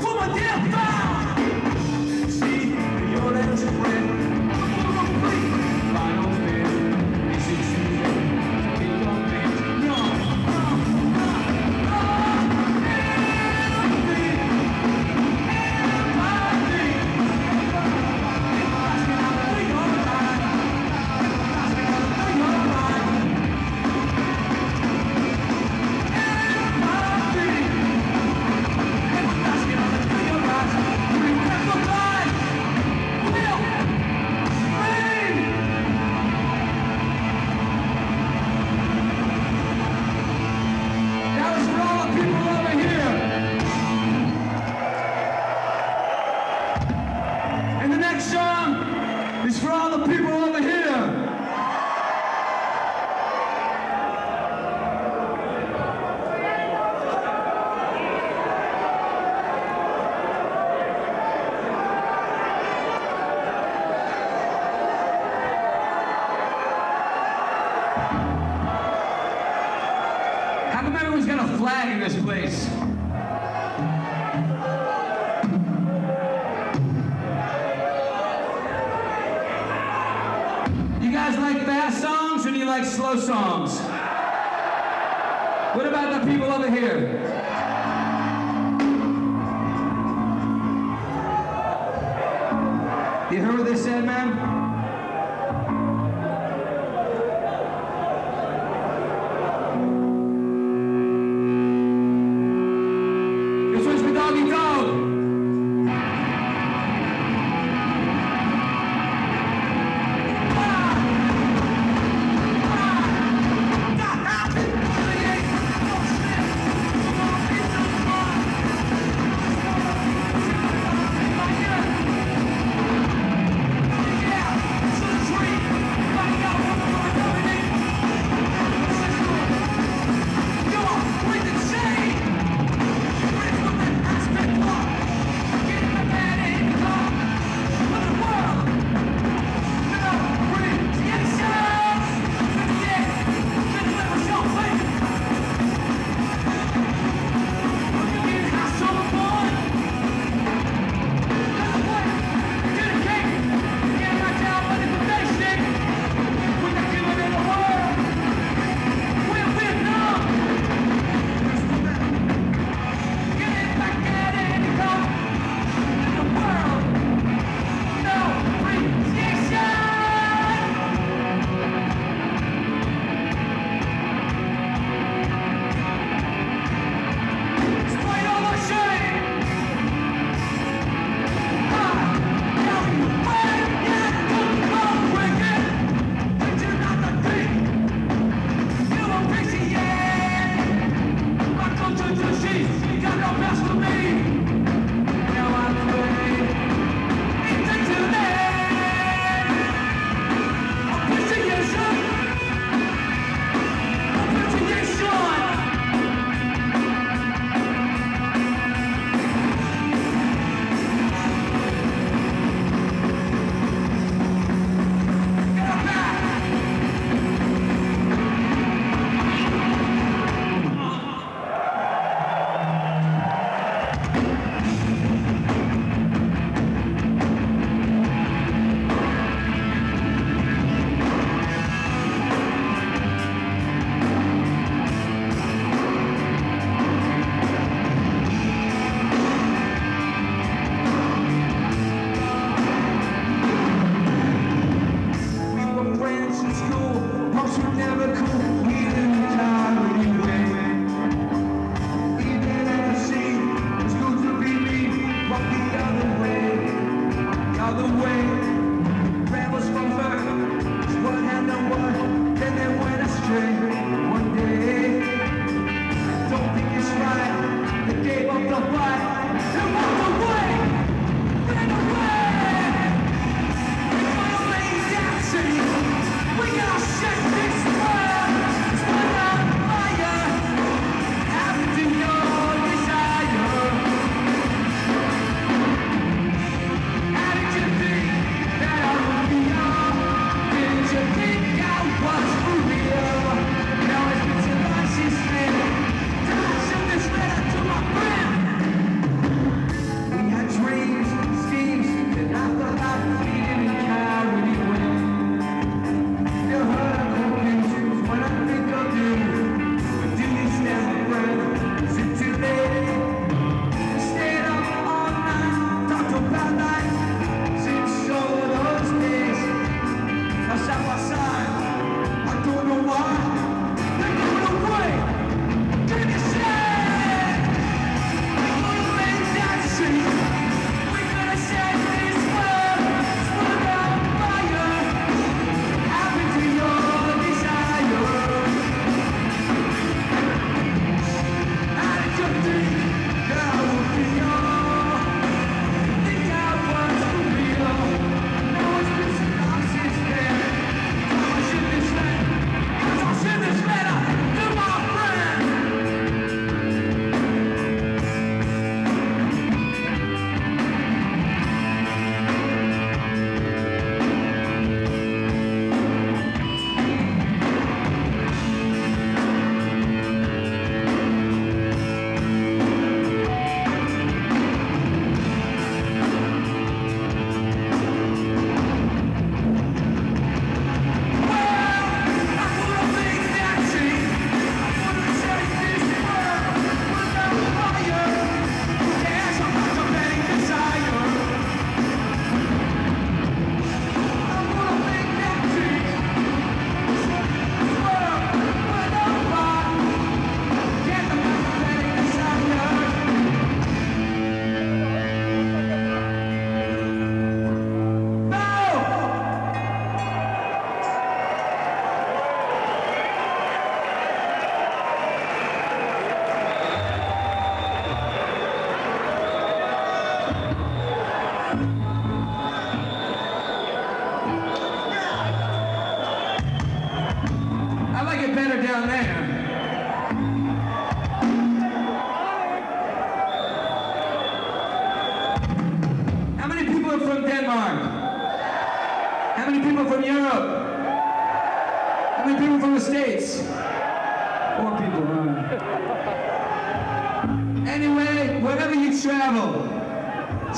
Uma dentro! flag in this place. You guys like fast songs or do you like slow songs? What about the people over here? You heard what they said, man?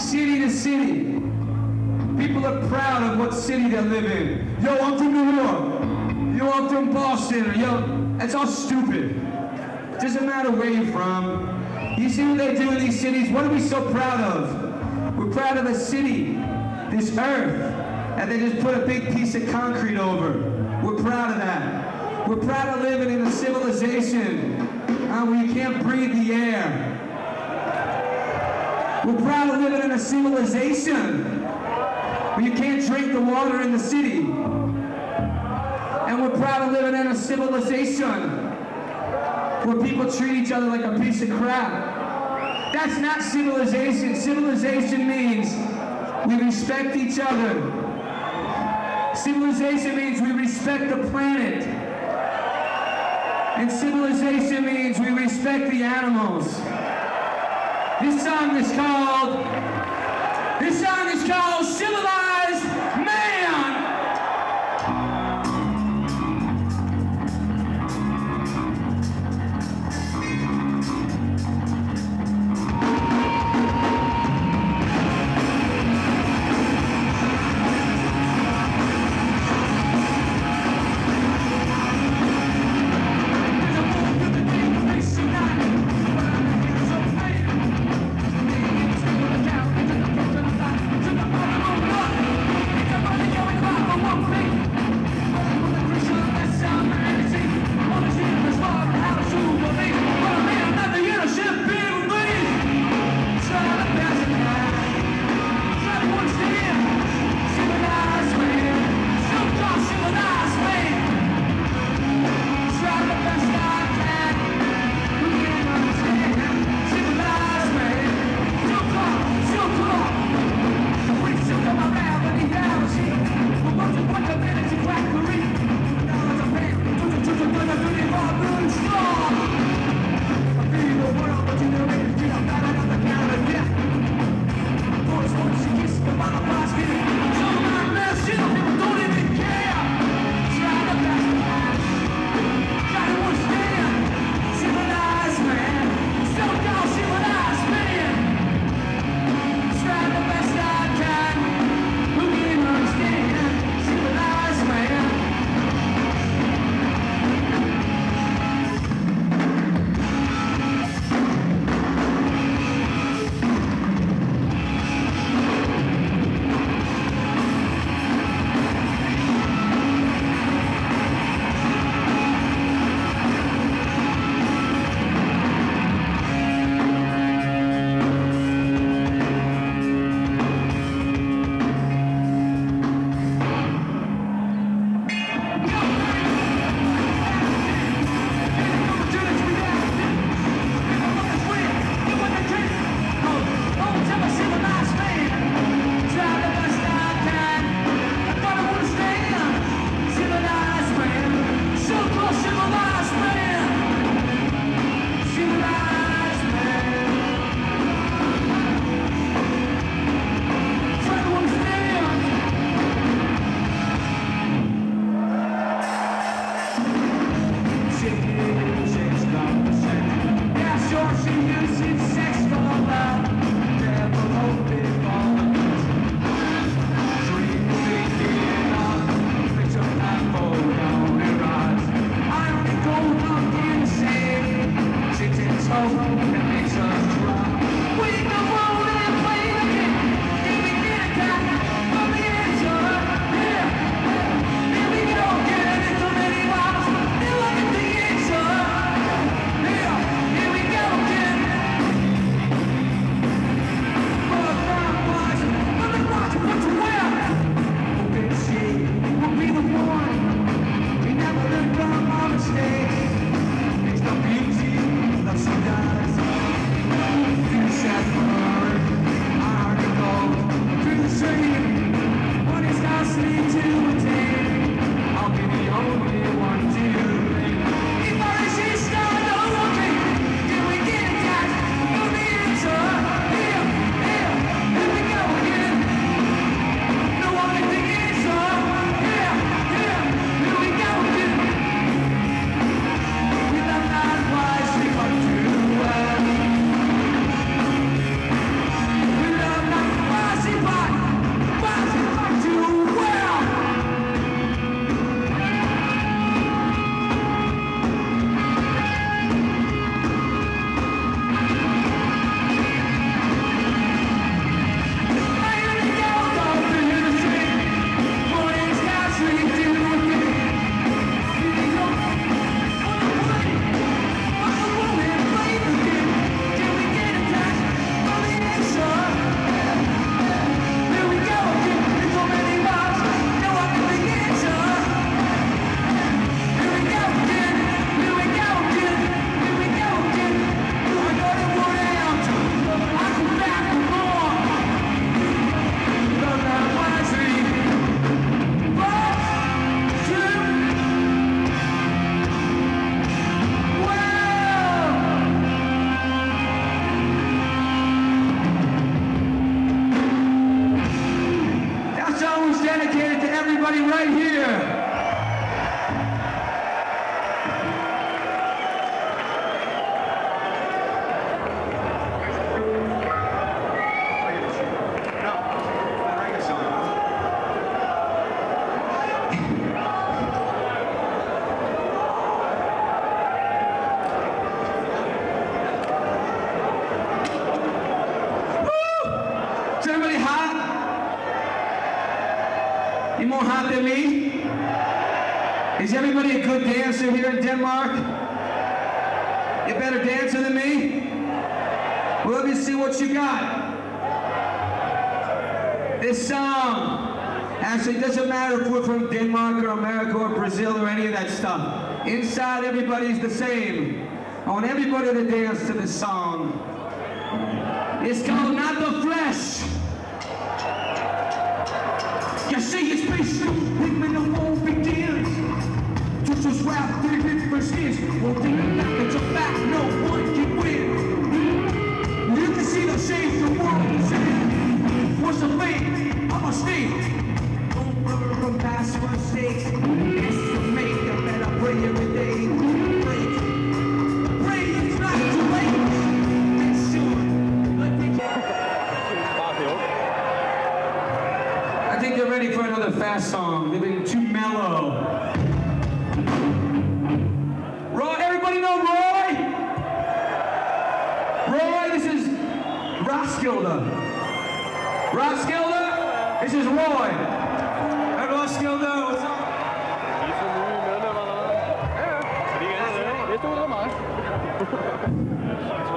city to city. People are proud of what city they live in. Yo, I'm from New York. Yo, I'm from Boston. Yo, it's all stupid. It doesn't matter where you're from. You see what they do in these cities? What are we so proud of? We're proud of a city, this earth, and they just put a big piece of concrete over. We're proud of that. We're proud of living in a civilization and where you can't breathe the air. We're proud of living in a civilization where you can't drink the water in the city. And we're proud of living in a civilization where people treat each other like a piece of crap. That's not civilization. Civilization means we respect each other. Civilization means we respect the planet. And civilization means we respect the animals. This song is called, this song is called Civilized. Or any of that stuff. Inside, everybody's the same. I want everybody to dance to this song. It's called Not the Flesh. You see it's his face, pigment of all begins. Just as rap, they hit for skins. Well, they back, it's a fact, no one can win. You can see the shades the world is in. What's the fate? I'm a state. Don't learn from past mistakes. I think they're ready for another fast song. Been too mellow. Roy, everybody know Roy? Roy, this is Roskilde. Roskilde, this is Roy. Roskilde, Yeah.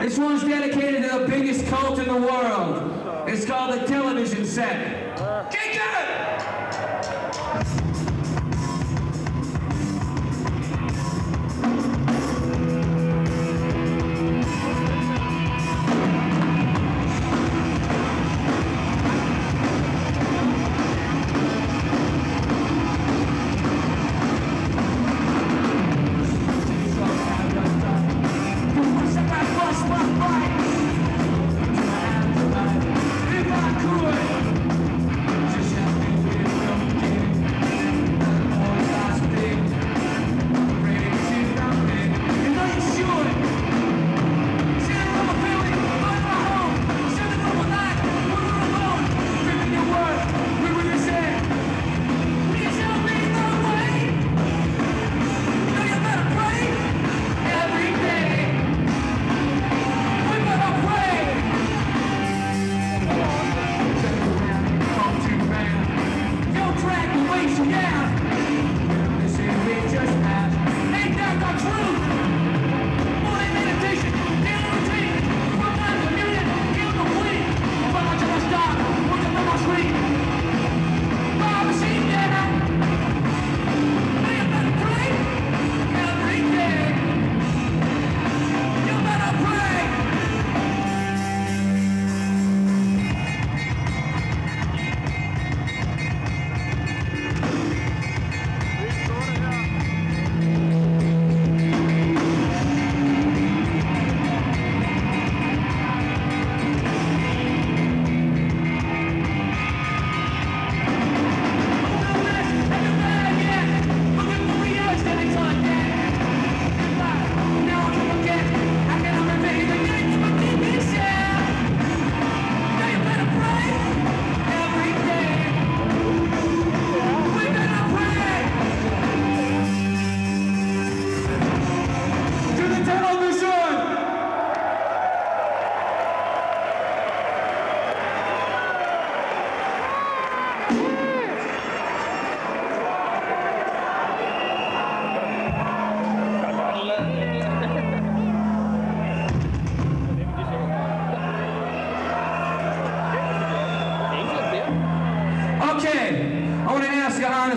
This one's dedicated to the biggest cult in the world. It's called the television set.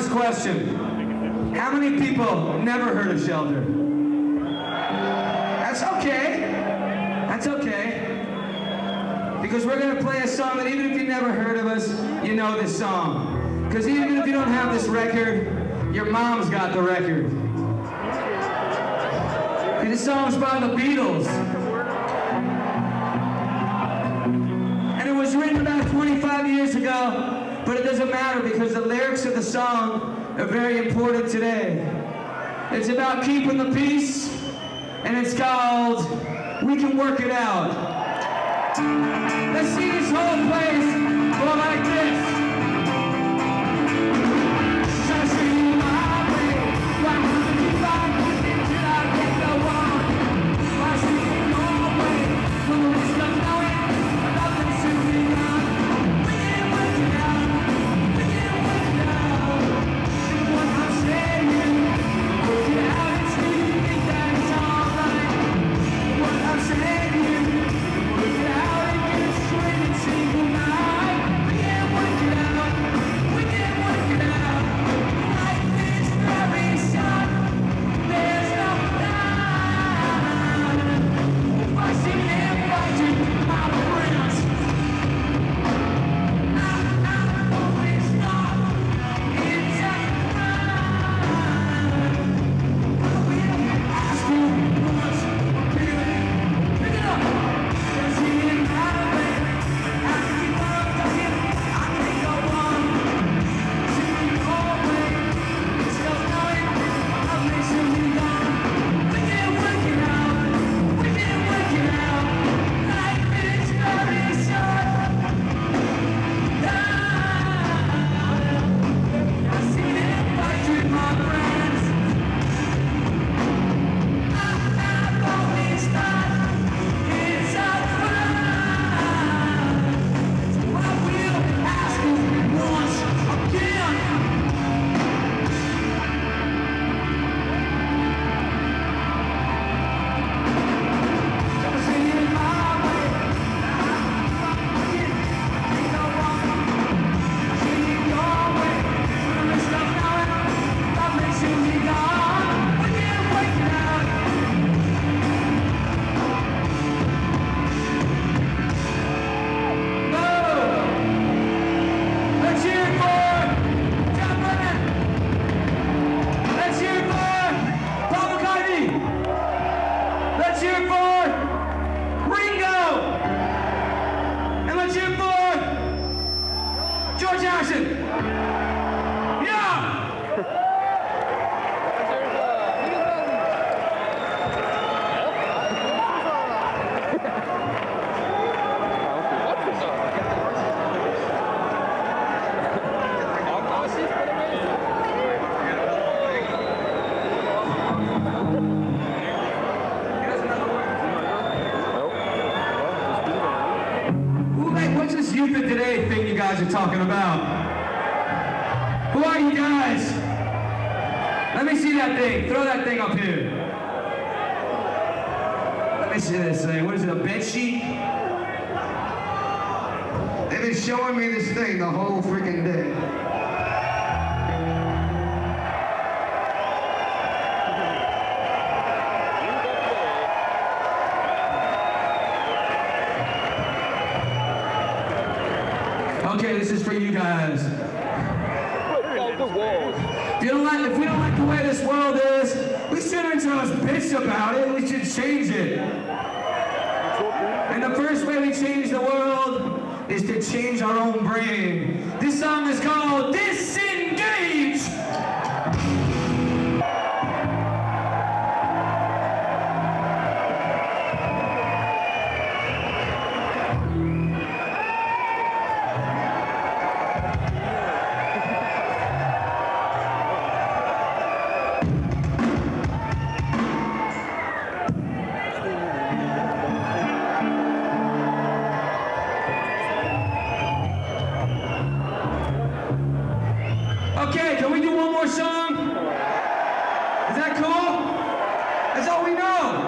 Question. How many people never heard of Shelter? That's okay. That's okay. Because we're going to play a song that even if you never heard of us, you know this song. Because even if you don't have this record, your mom's got the record. And this song's by the Beatles. And it was written about 25 years ago, but it doesn't matter because the lyrics of the song are very important today. It's about keeping the peace, and it's called We Can Work It Out. Let's see this whole place go like this. That thing. Up here. Let me see this thing. What is it, a bed sheet? They've been showing me this thing the whole freaking day. About it. We should change it. And the first way we change the world is to change our own brain. This song is called Disengage. Okay, can we do one more song? Is that cool? That's all we know.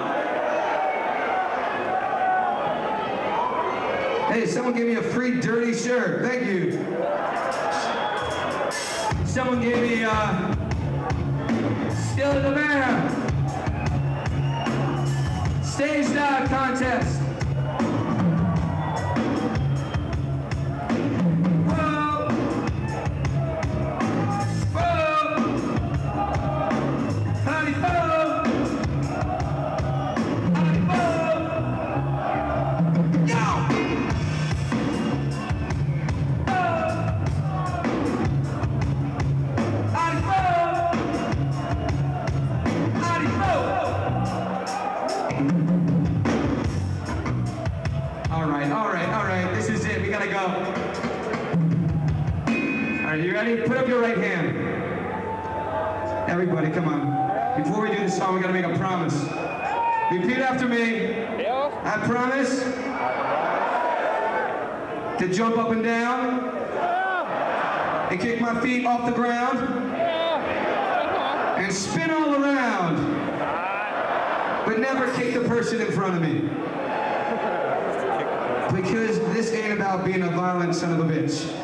Hey, someone gave me a free dirty shirt. Thank you. Someone gave me uh, Still in the Bear stage dive contest. Ready? Put up your right hand. Everybody, come on. Before we do the song, we gotta make a promise. Repeat after me. I promise to jump up and down and kick my feet off the ground and spin all around, but never kick the person in front of me. Because this ain't about being a violent son of a bitch.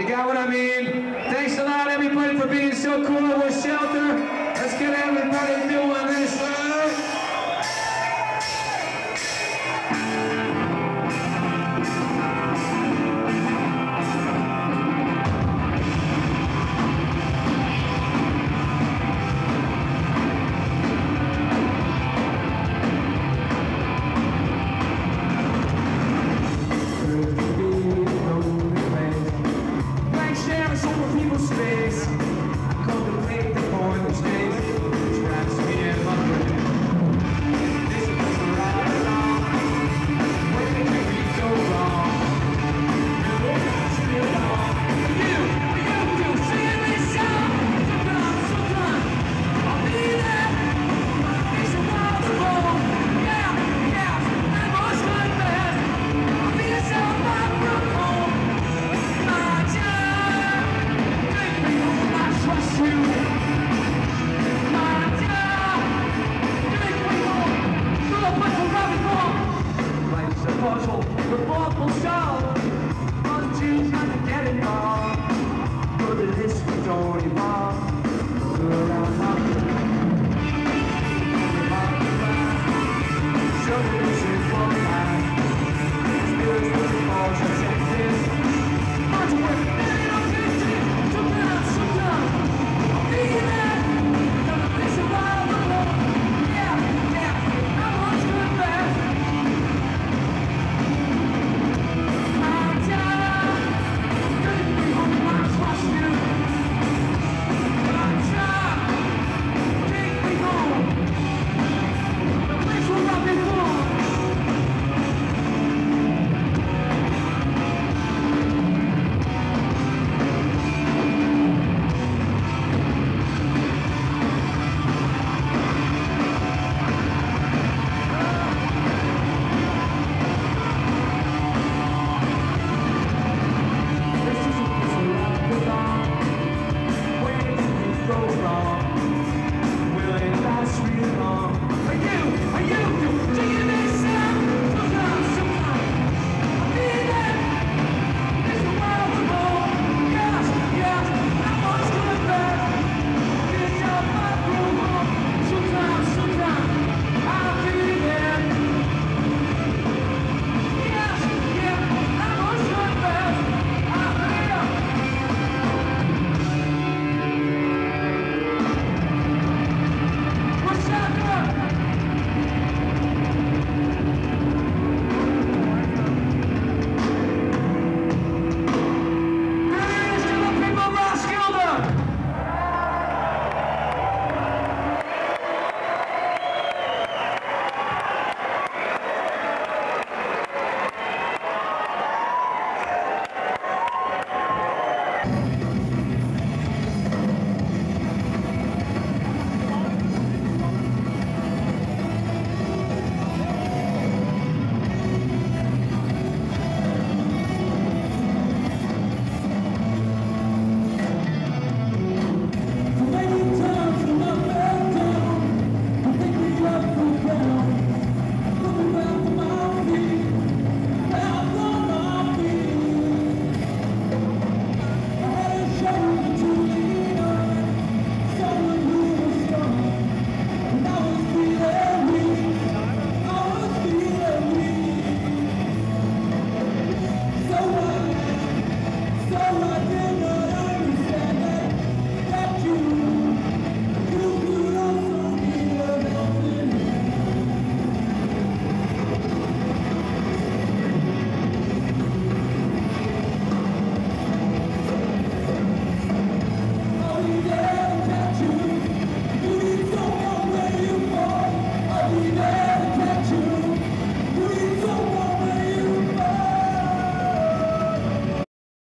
You got what I mean? Thanks a lot, everybody, for being so cool with shelter. Let's get everybody doing